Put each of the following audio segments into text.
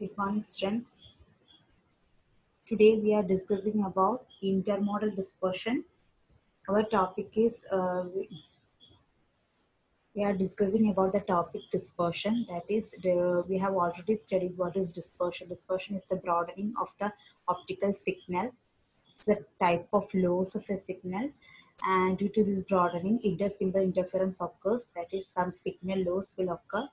Morning, students. Today we are discussing about intermodal dispersion. Our topic is uh, we, are discussing about the topic dispersion. That is, the, we have already studied what is dispersion. Dispersion is the broadening of the optical signal. The type of loss of a signal. And due to this broadening, intersymbol interference occurs. That is, some signal loss will occur.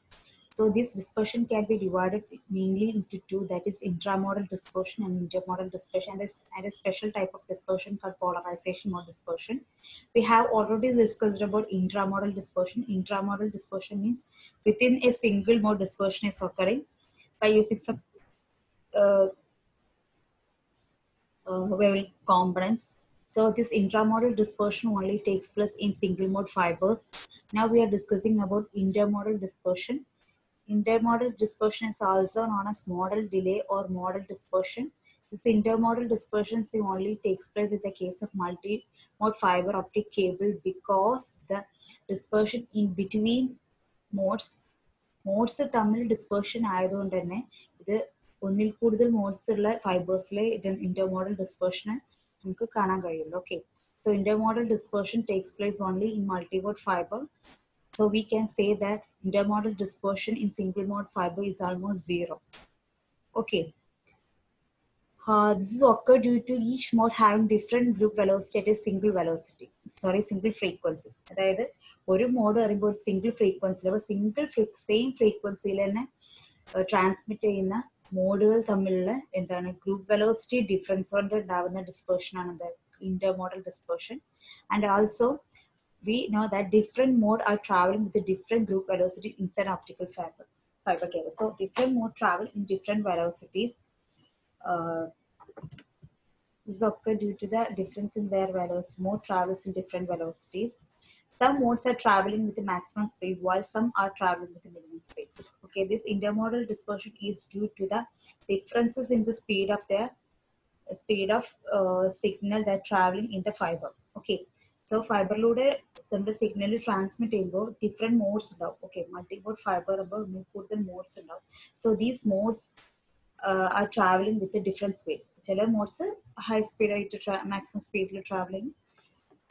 So this dispersion can be divided mainly into two, that is intramodal dispersion and intermodal dispersion, and a, and a special type of dispersion called polarization or dispersion. We have already discussed about intramodal dispersion. Intramodal dispersion means within a single mode dispersion is occurring by using some uh, uh, wavelength components. So this intramodal dispersion only takes place in single mode fibers. Now we are discussing about intermodal dispersion Intermodal dispersion is also known as modal delay or modal dispersion. This intermodal dispersion only takes place in the case of multi-mode fiber optic cable because the dispersion in between modes modes തമ്മിൽ dispersion ആയതുകൊണ്ട് തന്നെ ഇത് ഒന്നിൽ കൂടുതൽ modes ഉള്ള ഫൈബേഴ്സിലെ ഇത് intermodal ഡിസ്പേർഷന് നമുക്ക് കാണാൻ കഴിയുള്ളൂ okay so intermodal dispersion takes place only in multimode fibre So we can say that intermodal dispersion in single mode fiber is almost zero. Okay. Uh, this is occurred due to each mode having different group velocity at a single velocity. Sorry, single frequency. അതായത് ഒരു mode പറയുമ്പോൾ ഒരു single frequency. അപ്പോൾ single same ഫ്രീക്വൻസിയിൽ തന്നെ transmit ചെയ്യുന്ന മോഡുകൾ തമ്മിലുള്ള എന്താണ് ഗ്രൂപ്പ് വെലോസിറ്റി ഡിഫറൻസ് കൊണ്ട് ഉണ്ടാകുന്ന ഡിസ്പേർഷൻ ആണ് എന്താ intermodal dispersion and also we know that different mode are traveling with a different group velocity inside optical fiber fiber cable. So different mode travel in different velocities. Uh, this occur due to the difference in their velocity. Mode travels in different velocities. Some modes are traveling with the maximum speed while some are traveling with the minimum speed. Okay, this intermodal dispersion is due to the differences in the speed of their speed of uh, signal that traveling in the fiber. Okay, so ഫൈബറിലൂടെ നമ്മുടെ signal transmit ചെയ്യുമ്പോൾ different modes ഉണ്ടാവും. Okay multi mode fiber ആകുമ്പോൾ കൂടുതൽ modes ഉണ്ടാവും. So these modes are travelling with different speed ചില modes high സ്പീഡായിട്ട് maximum സ്പീഡിൽ travelling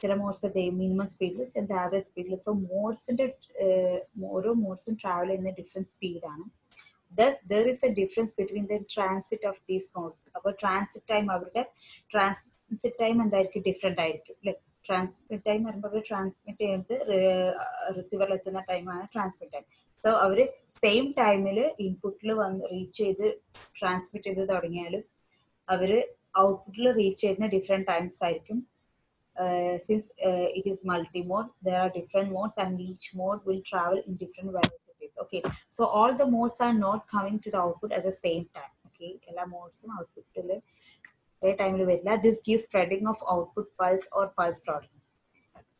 ചില മോഡ്സ് മിനിമം സ്പീഡിൽ ചില ആവറേജ് സ്പീഡിൽ സോ മോഡ്സിന്റെ ഓരോ മോഡ്സും ട്രാവൽ ചെയ്യുന്ന different സ്പീഡാണ് thus there is a difference between the transit of these modes അപ്പോൾ ട്രാൻസിറ്റ് ടൈം അവരുടെ ട്രാൻസിറ്റ് ടൈം എന്തായിരിക്കും? ഡിഫറെന്റ് ആയിരിക്കും ലൈക്ക് ട്രാൻസ്മിറ്റ് ടൈം പറയുമ്പോൾ ട്രാൻസ്മിറ്റ് ചെയ്യുന്നത് റിസീവറിൽ എത്തുന്ന ടൈമാണ് ട്രാൻസ്മിറ്റ് ടൈം സോ അവർ സെയിം ടൈമിൽ ഇൻപുട്ടിൽ വന്ന് റീച്ച് ചെയ്ത് ട്രാൻസ്മിറ്റ് ചെയ്ത് തുടങ്ങിയാലും അവർ ഔട്ട്പുട്ടിൽ റീച്ച് ചെയ്യുന്ന ഡിഫറെന്റ് ടൈംസ് ആയിരിക്കും. Since it is multi mode there are different modes and each mode will travel in different velocities okay so all the modes are not coming to the output at the same time okay എല്ലാ മോഡ്സും ഔട്ട്പുട്ടിൽ ടൈമിൽ വരില്ല. This give spreading of output pulse or pulse product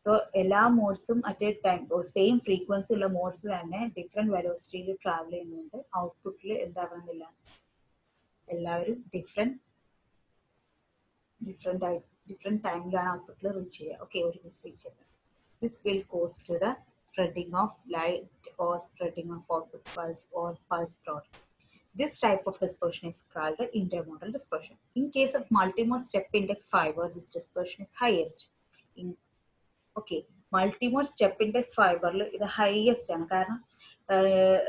so എല്ലാ മോഡ്സും at a time same frequency ഉള്ള modes തന്നെ different വെലോസിറ്റിയിൽ travel ചെയ്യുന്നുണ്ട്. ഔട്ട്പുട്ടിൽ എന്താവുന്നില്ല എല്ലാവരും ഡിഫറെന്റ് ഡിഫറെന്റ് ആയി ഡിഫറെന്റ് ടൈമിലാണ് ഔട്ട്പുട്ടിൽ റീച്ച് ചെയ്യുക. ഓക്കെ ഒരുമിച്ച് റീച്ച് ചെയ്യുന്നത് this will cause to the spreading of light or spreading of output pulse or pulse product This type of dispersion is called intermodal dispersion. In case of multimode step index fiber, this dispersion is highest. In okay, multimode step index fiber ഫൈബറിൽ ഇത് highest ആണ് കാരണം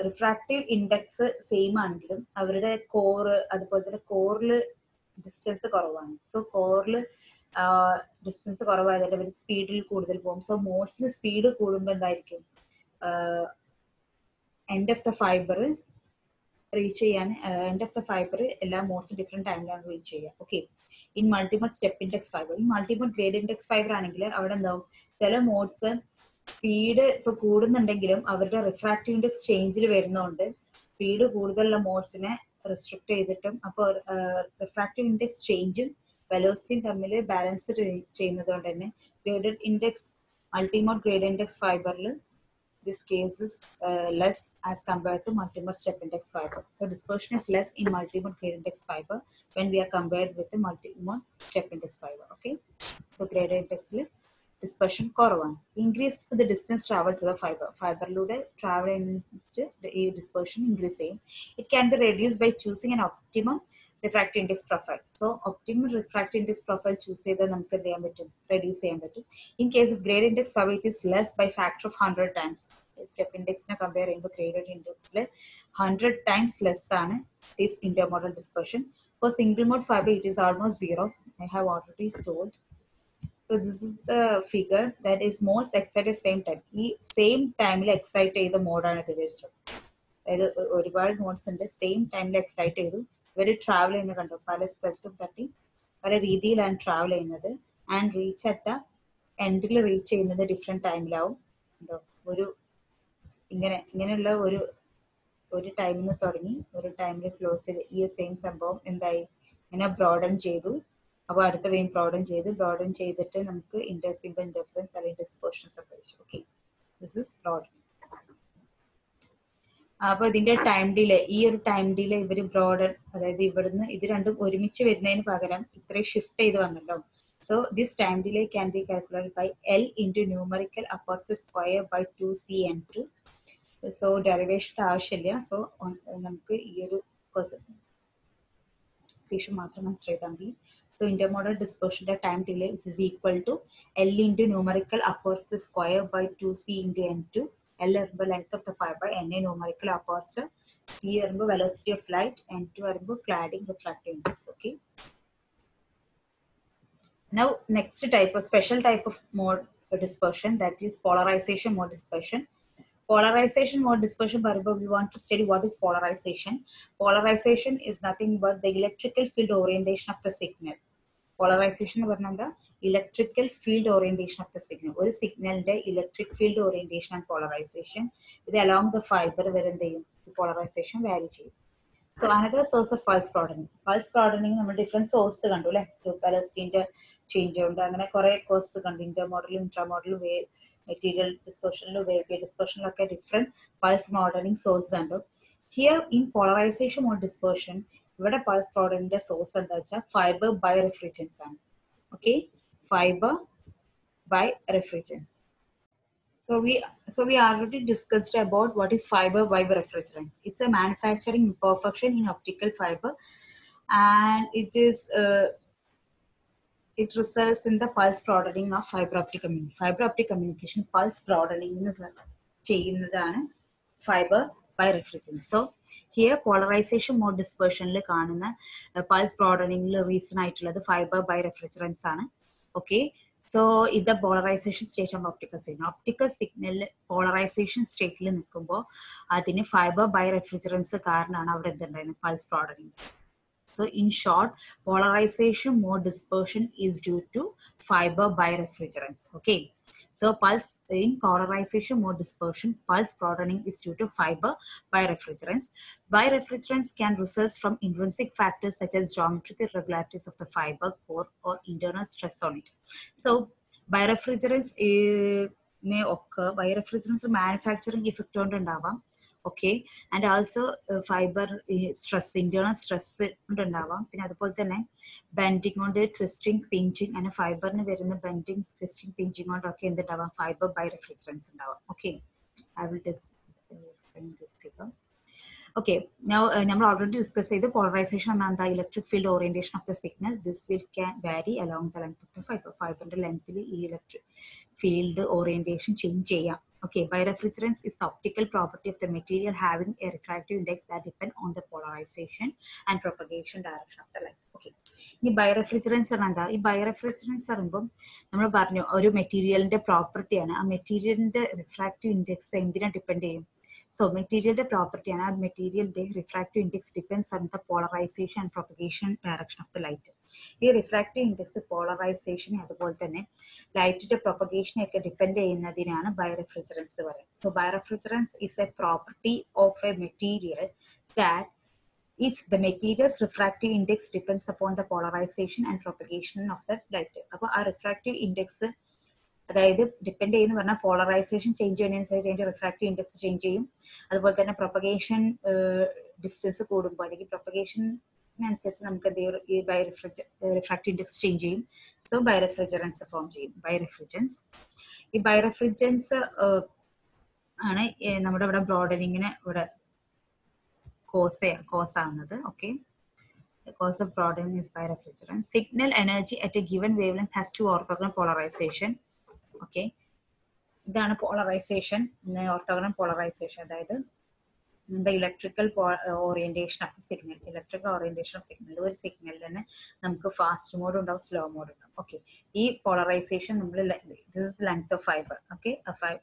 refractive index same ആണെങ്കിലും അവരുടെ core അതുപോലെ തന്നെ കോറിൽ distance കുറവാണ് സോ കോറിൽ ഡിസ്റ്റൻസ് കുറവായതുകൊണ്ട് അവർ സ്പീഡിൽ കൂടുതൽ പോകും സോ മോഡ്സിന് സ്പീഡ് കൂടുമ്പോൾ എന്തായിരിക്കും end of the fiber reach ചെയ്യാൻ എൻഡ് ഓഫ് ദ ഫൈബർ എല്ലാ മോഡ്സും ഡിഫറെന്റ് ടൈമിലാണ് റീച്ച് ചെയ്യുക. Okay in multiple step index fiber ഈ മൾട്ടിപ്പിൾ ഗ്രേഡ് ഇൻഡെക്സ് ഫൈബർ ആണെങ്കിൽ അവിടെ എന്താവും ചില മോഡ്സ് സ്പീഡ് ഇപ്പൊ കൂടുന്നുണ്ടെങ്കിലും അവരുടെ റിഫ്രാക്റ്റീവ് ഇൻഡെക്സ് ചേഞ്ചിൽ വരുന്നതുകൊണ്ട് സ്പീഡ് കൂടുതലുള്ള മോഡ്സിനെ റെസ്ട്രിക്ട് ചെയ്തിട്ടും അപ്പോൾ റിഫ്രാക്റ്റീവ് ഇൻഡെക്സ് ചേഞ്ചും വെലോസിറ്റിയും തമ്മിൽ ബാലൻസ് ചെയ്യുന്നത് കൊണ്ട് തന്നെ graded index multimode grade index ഫൈബറിൽ this case is uh, less as compared to multimode step index fiber. So dispersion is less in multimode grade index fiber when we are compared with the multimode step index fiber. Okay. So grade index dispersion കുറവാണ് increase the distance travel to the fibre ഫൈബറിലൂടെ travel ചെയ്യുന്ന ഈ dispersion increase ചെയ്യും it can be reduce by choosing an optimum refractive index profile so optimum refractive index profile choose ചെയ്താൽ നമുക്ക് എന്ത് ചെയ്യാൻ പറ്റും reduce ചെയ്യാൻ പറ്റും in case of grade index profile is less by factor of hundred times step ഇൻഡെക്സിനെ compare ചെയ്യുമ്പോൾ graded ഇൻഡെക്സിൽ hundred times less ആണ് this intermodal dispersion for single mode fiber it is almost zero I have already told So this is the figure that is most excited same time. ഈ same ടൈമിൽ excite ചെയ്ത മോഡാണ് ഇത് വിവരിച്ചത്. അതായത് ഒരുപാട് modes ഉണ്ട്. Same ടൈമിൽ എക്സൈറ്റ് ചെയ്തു. ഇവർ ട്രാവൽ ചെയ്യുന്ന കണ്ടു? പല സ്ഥലത്തും തട്ടി പല രീതിയിലാണ് ട്രാവൽ ചെയ്യുന്നത്. ആൻഡ് റീച്ച് അറ്റ് ദ എൻഡിൽ റീച്ച് ചെയ്യുന്നത് ഡിഫറെന്റ് ടൈമിലാവും എന്തോ ഒരു ഇങ്ങനെ ഇങ്ങനെയുള്ള ഒരു ഒരു ടൈമിൽ നിന്ന് തുടങ്ങി ഒരു ടൈമിൽ ക്ലോസ് ചെയ്ത് ഈ സെയിം സംഭവം എന്തായി? ഇങ്ങനെ ബ്രോഡൻ ചെയ്തു. അപ്പോൾ അടുത്ത വേം ബ്രോഡൻ ചെയ്ത് ബ്രോഡൻ ചെയ്തിട്ട് നമുക്ക് ഇന്റർസിംബൽ ഇൻഡിഫറൻസ് അല്ലെങ്കിൽ dispersion separation okay this is broaden അപ്പൊ ഇതിന്റെ ടൈം ഡിലേ ഈ ഒരു ടൈം ഡിലേ ഇവർ ബ്രോഡർ അതായത് ഇവിടുന്ന് ഇത് രണ്ടും ഒരുമിച്ച് വരുന്നതിന് പകരം ഇത്രയും ഷിഫ്റ്റ് ചെയ്ത് വന്നല്ലോ. So this time delay can be calculate by L into numerical aperture square by two C N two so ഡെറിവേഷന്റെ ആവശ്യമില്ല. സോ നമുക്ക് ഈ ഒരു ഇക്വേഷൻ മാത്രം മനസ്സിലാക്കാൻ മതി so intermodal ഡിസ്പോഷന്റെ time delay it equal to L into numerical aperture square by two C into N two L വരുമ്പോൾ length of the fibre N A numerical aperture C വരുമ്പോൾ velocity of light N two വരുമ്പോൾ cladding refractive index okay Now, next type, a special type of mode dispersion that is polarization mode dispersion. Polarization mode dispersion, Barbara, we want to study what is polarization. Polarization is nothing but the electrical field orientation of the signal. Polarisation എന്ന് പറഞ്ഞാൽ എന്താ electrical field orientation of the signal ഒരു സിഗ്നലിന്റെ electric field orientation and polarization ഇത് along the fibre വരെ എന്ത് ചെയ്യും? Polarization vary ചെയ്യും. So another source of pulse broadening pulse broadening നമ്മൾ ഡിഫറെന്റ് സോഴ്സ് കണ്ടു അല്ലെ? പലസ്റ്റീന്റെ ചേഞ്ച് ഉണ്ട് അങ്ങനെ കുറെ കോഴ്സ് കണ്ടു. ഇന്റർ മോഡലും ഇൻട്രാ മോഡലും വേ മെറ്റീരിയൽ ഡിസ്പെർഷനിലും വേവ് ഡിസ്കഷനിലൊക്കെ ഡിഫറെന്റ് പൾസ് മോഡലിംഗ് സോഴ്സ് കണ്ടു. Here in polarisation on dispersion ഇവിടെ പൾസ് പ്രോഡക്റ്റിന്റെ സോഴ്സ് എന്താ വെച്ചാൽ ഫൈബർ ബൈ റെഫ്രിജൻസ് ആണ്. Okay Fibre birefringence So we so we already discussed about what is fiber by refrigerants. It's a manufacturing imperfection in optical fiber, and it is uh, it results in the pulse broadening of fiber optic communication. Fiber optic communication pulse broadening ചെയ്യുന്നതാണ് fibre birefringence so here polarisation mode ഡിസ്പേർഷനിൽ കാണുന്ന pulse ബ്രോഡനിങ്ങിൽ reason ആയിട്ടുള്ളത് fibre by refrigerants ആണ് Okay. So ഇത് polarization state ആണ് optical signal optical signal polarization സ്റ്റേറ്റിൽ നിൽക്കുമ്പോൾ അതിന് fibre birefringence കാരണമാണ് അവിടെ എന്തുണ്ടായിരുന്നത്? Pulse product So in short, polarization mode dispersion is due to fiber birefrigerants. Okay. So pulse in polarization mode dispersion, pulse broadening is due to fiber birefrigerants. Birefrigerants can result from intrinsic factors such as geometric irregularities of the fiber core or internal stress on it. So birefrigerants uh, may occur. Birefrigerants manufacturing effect on ഉണ്ടാവാം okay and also fibre stress internal stress ഉണ്ടാവാം പിന്നെ അതുപോലെ തന്നെ bending കൊണ്ട് twisting pinching അങ്ങനെ ഫൈബറിന് വരുന്ന bending twisting pinching കൊണ്ടൊക്കെ എന്തുണ്ടാവാം? ഫൈബർ ബൈ റെഫ്രിജറൻസ് ഉണ്ടാവാം. ഓക്കെ ഐ വിൽ ഓക്കെ നമ്മൾ ഓൾറെഡി ഡിസ്കസ് ചെയ്ത് പോളറൈസേഷൻ എന്താ? Electric field orientation of the signal this will can vary along the length of the fibre ഫൈബറിന്റെ ലെങ്ത്തിൽ ഈ ഇലക്ട്രിക് ഫീൽഡ് ഓറിയന്റേഷൻ ചേഞ്ച് ചെയ്യാം. Okay, by refrigerants is the optical property of the material having a refractive index that depend on the polarization and propagation direction of the light. Okay. ഇനി birefringence ആണ് എന്താ ഈ ബയോറെഫ്രിജറൻസ് പറയുമ്പോൾ നമ്മൾ പറഞ്ഞു ഒരു മെറ്റീരിയലിന്റെ പ്രോപ്പർട്ടിയാണ് ആ മെറ്റീരിയലിന്റെ റിഫ്രാക്റ്റീവ് ഇൻഡെക്സ് എന്തിനാ ഡിപ്പെൻഡ് ചെയ്യും സോ മെറ്റീരിയലിന്റെ പ്രോപ്പർട്ടിയാണ് ആ മെറ്റീരിയലിന്റെ refractive index depends on the polarization and propagation direction of the light ഈ റിഫ്രാക്റ്റീവ് ഇൻഡെക്സ് പോളറൈസേഷൻ അതുപോലെ തന്നെ ലൈറ്റിന്റെ പ്രൊപ്പഗേഷനെ ഒക്കെ ഡിപ്പെൻഡ് ചെയ്യുന്നതിനാണ് ബയോറെഫ്രിജറൻസ് എന്ന് പറയുന്നത്. So birefringence is a property of a material that it's the material's refractive index depends upon the polarization and propagation of the light അപ്പോൾ ആ റിഫ്രാക്റ്റീവ് ഇൻഡെക്സ് അതായത് ഡിപ്പെൻഡ് ചെയ്യുന്ന പറഞ്ഞാൽ പോളറൈസേഷൻ ചേഞ്ച് ചെയ്യുന്നതിനനുസരിച്ച് അതിന്റെ റിഫ്രാക്റ്റീവ് ഇൻഡെക്സ് ചേഞ്ച് ചെയ്യും. അതുപോലെ തന്നെ propagation distance കൂടുമ്പോൾ അല്ലെങ്കിൽ പ്രൊപ്പഗേഷൻ അനുസരിച്ച് നമുക്ക് എന്ത് ചെയ്യും? ഈ ബൈ റിഫ്രാക്റ്റീവ് ഇൻഡെക്സ് ചേഞ്ച് ചെയ്യും. സോ ബയോ റെഫ്രിജറൻസ് ഫോം ചെയ്യും. ബയോ റെഫ്രിജൻസ് ഈ ബയോ റെഫ്രിജൻസ് ആണ് നമ്മുടെ ഇവിടെ ബ്രോഡനിങ്ങിന് ഇവിടെ കോസ് കോസ് ആവുന്നത്. Okay cause of broadening is by refrigerant. Signal energy at a given wavelength has two orthogonal polarization. Okay. ഇതാണ് പോളറൈസേഷൻ ഓർത്തോഗണൽ പോളറൈസേഷൻ അതായത് നമ്മുടെ electrical orientation of the signal electrical orientation of signal ഒരു signal തന്നെ നമുക്ക് fast mode ഉണ്ടാവും slow mode ഉണ്ടാവും. Okay ഈ polarization നമ്മൾ this length of fibre okay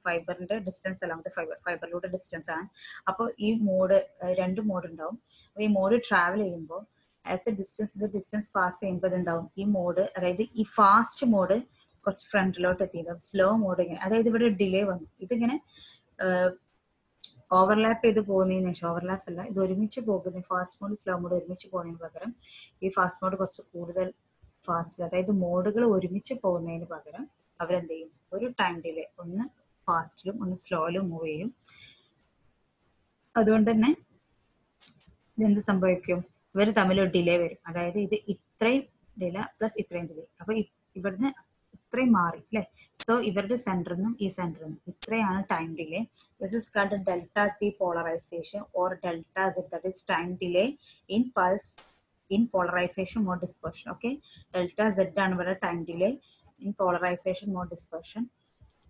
ഫൈബറിന്റെ distance along the fibre ഫൈബറിലൂടെ ഡിസ്റ്റൻസ് ആണ്. അപ്പോൾ ഈ മോഡ് രണ്ട് മോഡ് ഉണ്ടാവും. ഈ മോഡ് ട്രാവൽ ചെയ്യുമ്പോൾ as a distance distance pass ചെയ്യുമ്പോൾ എന്താവും ഈ മോഡ് അതായത് ഈ ഫാസ്റ്റ് മോഡ് കുറച്ച് ഫ്രണ്ടിലോട്ട് എത്തിയത്. സ്ലോ മോഡ് ഇങ്ങനെ. അതായത് ഇവിടെ ഡിലേ വന്നു. ഇതിങ്ങനെ ഓവർലാപ്പ് ചെയ്ത് പോകുന്നതിന് ശേഷം ഓവർലാപ്പ് അല്ല ഇത് ഒരുമിച്ച് പോകുന്ന ഫാസ്റ്റ് മോഡ് സ്ലോ മോഡ് ഒരുമിച്ച് പോകുന്നതിന് പകരം ഈ ഫാസ്റ്റ് മോഡ് കുറച്ച് കൂടുതൽ ഫാസ്റ്റ് അതായത് മോഡുകൾ ഒരുമിച്ച് പോകുന്നതിന് പകരം അവരെന്ത് ചെയ്യും? ഒരു ടൈം ഡിലേ ഒന്ന് ഫാസ്റ്റിലും ഒന്ന് സ്ലോയിലും മൂവ് ചെയ്യും. അതുകൊണ്ട് തന്നെ ഇതെന്ത് സംഭവിക്കും? ഇവർ തമ്മിൽ ഡിലേ വരും. അതായത് ഇത് ഇത്രയും ഡിലേ പ്ലസ് ഇത്രയും ഡിലേ അപ്പൊ ഇവിടുന്ന് ഇത്രയും മാറി അല്ലെ? സോ ഇവരുടെ സെന്ററിൽ നിന്നും ഈ സെന്ററിൽ നിന്നും ഇത്രയാണ് time delay this is called delta T polarization or delta Z is time delay in pulse in polarization mode dispersion okay delta Z ആണ് ഇവരുടെ time delay in polarization mode dispersion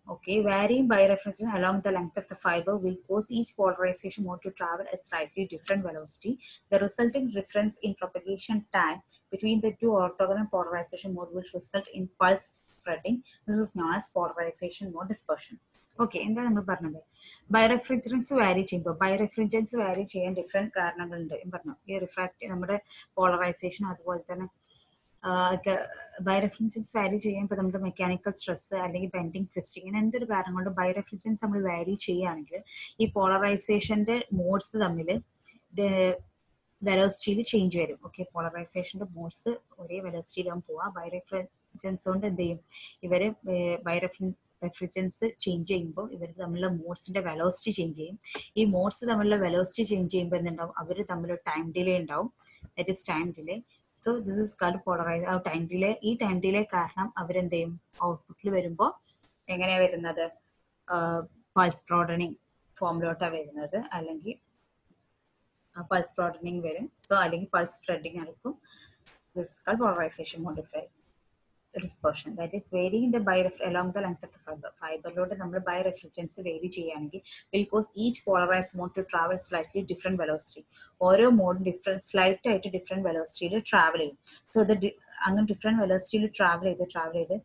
Okay, varying birefringence along the length of the fiber will cause each polarization mode to travel at slightly different velocity. The resulting difference in propagation time between the two orthogonal polarization mode will result in pulse spreading. This is known as polarization mode dispersion. Okay എന്താ നമ്മൾ പറഞ്ഞത് ബയോറെഫ്രിജറൻസ് വാരി ചെയ്യുമ്പോൾ ബയോറെഫ്രിജറൻസ് വാരി ചെയ്യാൻ different കാരണങ്ങളുണ്ട് പറഞ്ഞു ഈ റിഫ്രാക്റ്റ് നമ്മുടെ പോളറൈസേഷൻ അതുപോലെ തന്നെ ബയോറെഫ്രിജൻസ് വാരി ചെയ്യുമ്പോൾ നമ്മുടെ മെക്കാനിക്കൽ സ്ട്രെസ് അല്ലെങ്കിൽ ബെൻഡിങ് ട്വിസ്റ്റ് ഇങ്ങനെ എന്തൊരു കാരണം കൊണ്ട് ബയോറെഫ്രിജൻസ് നമ്മൾ വാരി ചെയ്യുകയാണെങ്കിൽ ഈ പോളറൈസേഷന്റെ മോഡ്സ് തമ്മിൽ വെലോസിറ്റിയിൽ ചേഞ്ച് വരും. ഓക്കെ പോളറൈസേഷന്റെ മോഡ്സ് ഒരേ വെലോസിറ്റിയിലാകും പോവാ ബയോറെഫ്രിജൻസ് കൊണ്ട് എന്ത് ചെയ്യും? ഇവർ ബയോറെഫ്രി റെഫ്രിജൻസ് ചേഞ്ച് ചെയ്യുമ്പോൾ ഇവർ തമ്മിലുള്ള മോഡ്സിന്റെ വെലോസിറ്റി ചേഞ്ച് ചെയ്യും. ഈ മോഡ്സ് തമ്മിലുള്ള വെലോസിറ്റി ചേഞ്ച് ചെയ്യുമ്പോൾ എന്തുണ്ടാവും? അവർ തമ്മിൽ ടൈം ഡിലേ ഉണ്ടാവും. That is time delay so this is called polarize ആ ടൈം ഡിലേ ഈ ടൈം ഡിലേ കാരണം അവരെന്ത് ചെയ്യും ഔട്ട്പുട്ടിൽ വരുമ്പോൾ എങ്ങനെയാ വരുന്നത്? പൾസ് ബ്രോഡനിങ് ഫോമിലോട്ടാണ് വരുന്നത്. അല്ലെങ്കിൽ പൾസ് ബ്രോഡനിങ് വരും. സോ അല്ലെങ്കിൽ പൾസ് സ്പ്രെഡിങ് ആയിരിക്കും. This called polarization modify dispersion that is varying the by the length of the fibre ഫൈബറിലൂടെ നമ്മൾ ബൈ റെഫ്രിജൻസ് വേരി ചെയ്യുകയാണെങ്കിൽ will cause each polarize mode to travel slightly different velocity ഓരോ മോഡും different slight ആയിട്ട് different വെലോസിറ്റിയിൽ travel ചെയ്യും. So the അങ്ങനെ different വെലോസിറ്റിയിൽ travel ചെയ്ത് ട്രാവൽ ചെയ്ത്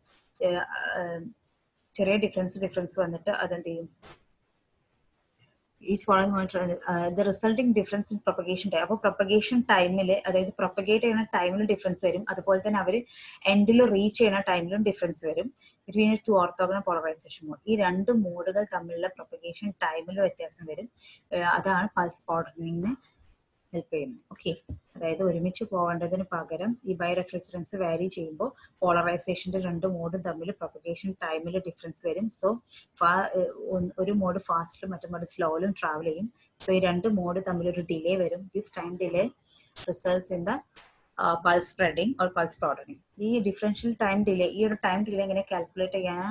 ചെറിയ ഡിഫറൻസ് ഡിഫറൻസ് വന്നിട്ട് അതെന്ത് ചെയ്യും? Each following the resulting difference in propagation time അപ്പോൾ പ്രൊപ്പഗേഷൻ ടൈമിൽ അതായത് പ്രൊപ്പഗേറ്റ് ചെയ്യുന്ന ടൈമിൽ ഡിഫറൻസ് വരും. അതുപോലെ തന്നെ അവർ എൻഡിൽ റീച്ച് ചെയ്യുന്ന ടൈമിലും ഡിഫറൻസ് വരും. Between two orthogonal polarization mode ഈ രണ്ട് മോഡുകൾ തമ്മിലുള്ള പ്രൊപ്പഗേഷൻ ടൈമിൽ വ്യത്യാസം വരും. അതാണ് പൾസ് ബോർഡറിങ്ങിന് ഹെൽപ്പ് ചെയ്യുന്നത് ഓക്കെ അതായത് ഒരുമിച്ച് പോകേണ്ടതിന് പകരം ഈ ബൈ റെഫ്രിജറൻസ് വാരി ചെയ്യുമ്പോൾ പോളറൈസേഷന്റെ രണ്ട് മോഡും തമ്മിൽ പ്രൊപ്പഗേഷൻ ടൈമിൽ ഡിഫറൻസ് വരും. സോ ഒരു മോഡ് ഫാസ്റ്റിലും മറ്റു മോഡ് സ്ലോയിലും ട്രാവൽ ചെയ്യും. സോ ഈ രണ്ട് മോഡ് തമ്മിൽ ഒരു ഡിലേ വരും. This time delay results in the pulse spreading or pulse broadening ഈ ഡിഫറൻഷ്യൽ ടൈം ഡിലേ ഈ ഒരു ടൈം ഡിലേ എങ്ങനെ കാൽക്കുലേറ്റ് ചെയ്യാൻ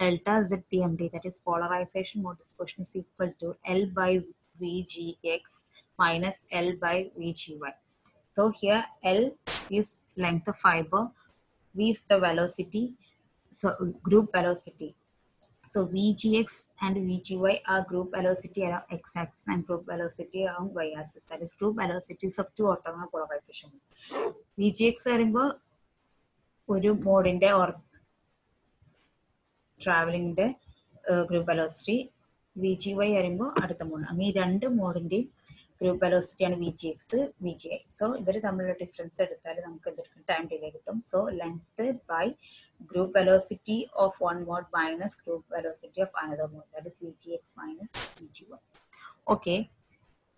delta Z P M D that is polarization mode dispersion is equal to L by V G X minus L by VGY. So here L is length of fiber, V is the velocity, so group velocity. So VGX and VGY are group velocity around x-axis and group velocity around y-axis. That is group velocities of two orthogonal polarization. VGX പറയുമ്പോൾ ഒരു മോഡിന്റെ or ട്രാവലിംഗിന്റെ group velocity V G Y പറയുമ്പോൾ അടുത്ത mode അങ്ങനെ ഈ രണ്ട് മോഡിന്റെയും group വെലോസിറ്റിയാണ് V G X V G I so ഇവർ തമ്മിലുള്ള ഡിഫറൻസ് എടുത്താൽ നമുക്ക് എന്തെടുക്കും? ടൈം ഡിലേ കിട്ടും. So length by group velocity of one mode minus group velocity of another mode that is V G X minus V G one okay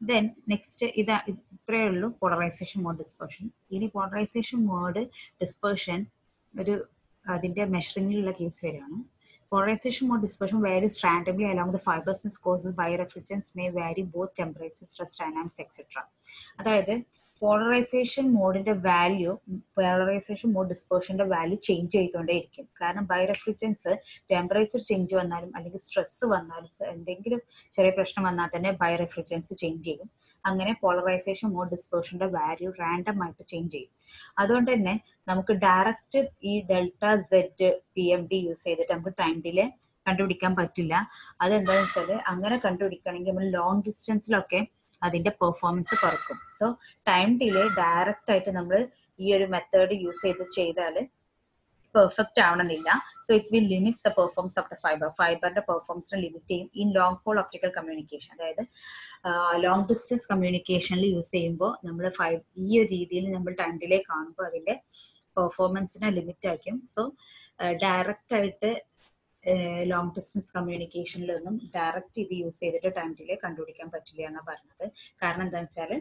then next ഇതാ ഇത്രയേ ഉള്ളൂ polarization mode dispersion ഇനി polarisation mode dispersion ഒരു അതിന്റെ മെഷറിങ്ങിലുള്ള case വരെയാണ് Polarization mode dispersion varies randomly along the fibrousness causes birefringence may vary both temperature, stress dynamics, etc. അതായത് polarization മോഡിന്റെ വാല്യൂ പോളറൈസേഷൻ മോഡ് ഡിസ്പേർഷന്റെ വാല്യൂ ചേഞ്ച് ചെയ്തുകൊണ്ടേയിരിക്കും കാരണം ബൈ ടെമ്പറേച്ചർ ചേഞ്ച് വന്നാലും അല്ലെങ്കിൽ സ്ട്രെസ് വന്നാലും എന്തെങ്കിലും ചെറിയ പ്രശ്നം വന്നാൽ തന്നെ ബൈ ചേഞ്ച് ചെയ്യും അങ്ങനെ പോളറൈസേഷൻ മോഡ് ഡിസ്പേർഷന്റെ വാല്യൂ റാൻഡം ആയിട്ട് ചേഞ്ച് ചെയ്യും. അതുകൊണ്ട് തന്നെ നമുക്ക് ഡയറക്റ്റ് ഈ delta Z P M D use ചെയ്തിട്ട് നമുക്ക് ടൈം ഡിലേ കണ്ടുപിടിക്കാൻ പറ്റില്ല. അതെന്താണെന്ന് വെച്ചാൽ അങ്ങനെ കണ്ടുപിടിക്കണമെങ്കിൽ നമ്മൾ ലോങ് ഡിസ്റ്റൻസിലൊക്കെ അതിന്റെ പെർഫോമൻസ് കുറക്കും സോ ടൈം ഡിലേ ഡയറക്റ്റ് ആയിട്ട് നമ്മൾ ഈ ഒരു മെത്തേഡ് യൂസ് ചെയ്ത് ചെയ്താൽ പെർഫെക്റ്റ് ആവണമെന്നില്ല. So it will limits the performance of the fibre ഫൈബറിന്റെ പെർഫോമൻസിനെ ലിമിറ്റ് ചെയ്യും. In long haul optical communication അതായത് ലോങ് ഡിസ്റ്റൻസ് കമ്മ്യൂണിക്കേഷനിൽ യൂസ് ചെയ്യുമ്പോൾ നമ്മൾ ഫൈബർ ഈ ഒരു രീതിയിൽ നമ്മൾ ടൈം ഡിലേ കാണുമ്പോൾ അതിന്റെ പെർഫോമൻസിനെ ലിമിറ്റ് ആക്കും സോ ഡയറക്റ്റ് ആയിട്ട് ലോങ് ഡിസ്റ്റൻസ് കമ്മ്യൂണിക്കേഷനിലൊന്നും ഡയറക്റ്റ് ഇത് യൂസ് ചെയ്തിട്ട് ടൈം ഡിലേ കണ്ടുപിടിക്കാൻ പറ്റില്ല എന്നാണ് പറഞ്ഞത്. കാരണം എന്താ വെച്ചാൽ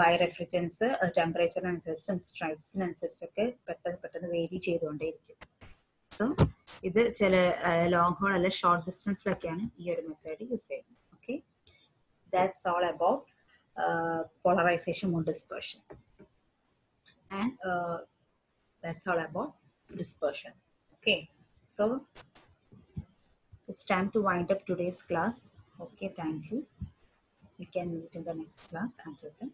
ബൈ റെഫ്രിജൻസ് ടെമ്പറേച്ചറിനനുസരിച്ചും സ്ട്രൈറ്റ്സിനനുസരിച്ചൊക്കെ പെട്ടെന്ന് പെട്ടെന്ന് വേരി ചെയ്തുകൊണ്ടേയിരിക്കും. സോ ഇത് ചില ലോങ് ഹോൾ അല്ല ഷോർട്ട് ഡിസ്റ്റൻസിലൊക്കെയാണ് ഈ ഒരു മെത്തേഡ് യൂസ് ചെയ്യുന്നത്. Okay that's all about polarization mode dispersion and that's all about dispersion okay so it's time to wind up today's class. Okay, thank you. We can meet in the next class. Until then,